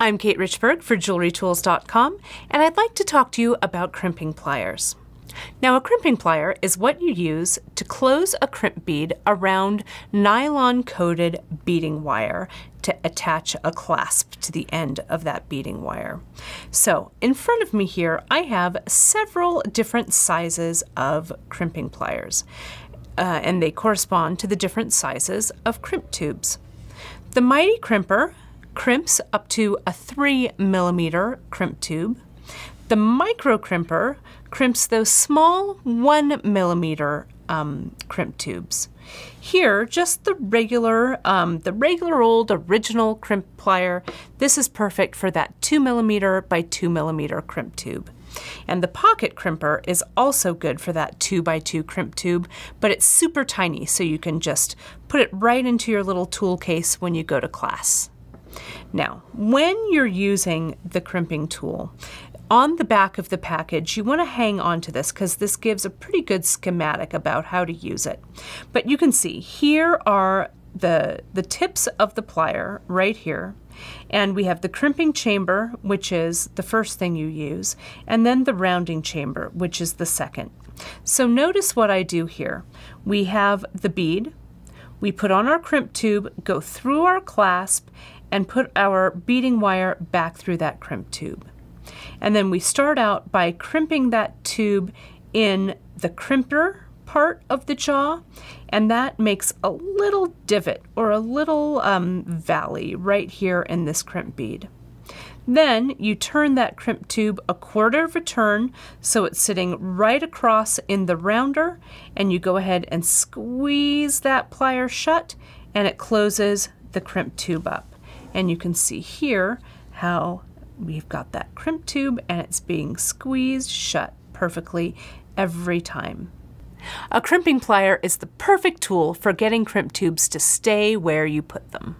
I'm Kate Richburg for JewelryTools.com, and I'd like to talk to you about crimping pliers. Now, a crimping plier is what you use to close a crimp bead around nylon coated beading wire to attach a clasp to the end of that beading wire. So, in front of me here, I have several different sizes of crimping pliers, uh, and they correspond to the different sizes of crimp tubes. The Mighty Crimper crimps up to a 3 millimeter crimp tube. The micro crimper crimps those small 1 millimeter um, crimp tubes. Here, just the regular, um, the regular old original crimp plier. This is perfect for that 2 millimeter by 2 millimeter crimp tube. And the pocket crimper is also good for that 2 by 2 crimp tube, but it's super tiny, so you can just put it right into your little tool case when you go to class. Now, when you're using the crimping tool, on the back of the package, you want to hang on to this because this gives a pretty good schematic about how to use it. But you can see here are the, the tips of the plier right here. And we have the crimping chamber, which is the first thing you use, and then the rounding chamber, which is the second. So notice what I do here. We have the bead, we put on our crimp tube, go through our clasp, and put our beading wire back through that crimp tube. And then we start out by crimping that tube in the crimper part of the jaw, and that makes a little divot or a little um, valley right here in this crimp bead. Then you turn that crimp tube a quarter of a turn so it's sitting right across in the rounder and you go ahead and squeeze that plier shut and it closes the crimp tube up. And you can see here how we've got that crimp tube and it's being squeezed shut perfectly every time. A crimping plier is the perfect tool for getting crimp tubes to stay where you put them.